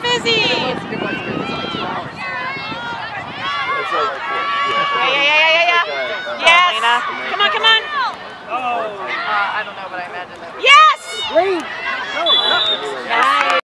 More busy. Yeah, yeah, yeah, yeah, yeah. Yes. Come on, come on. Uh, I don't know, but I imagine that. Yes. Green.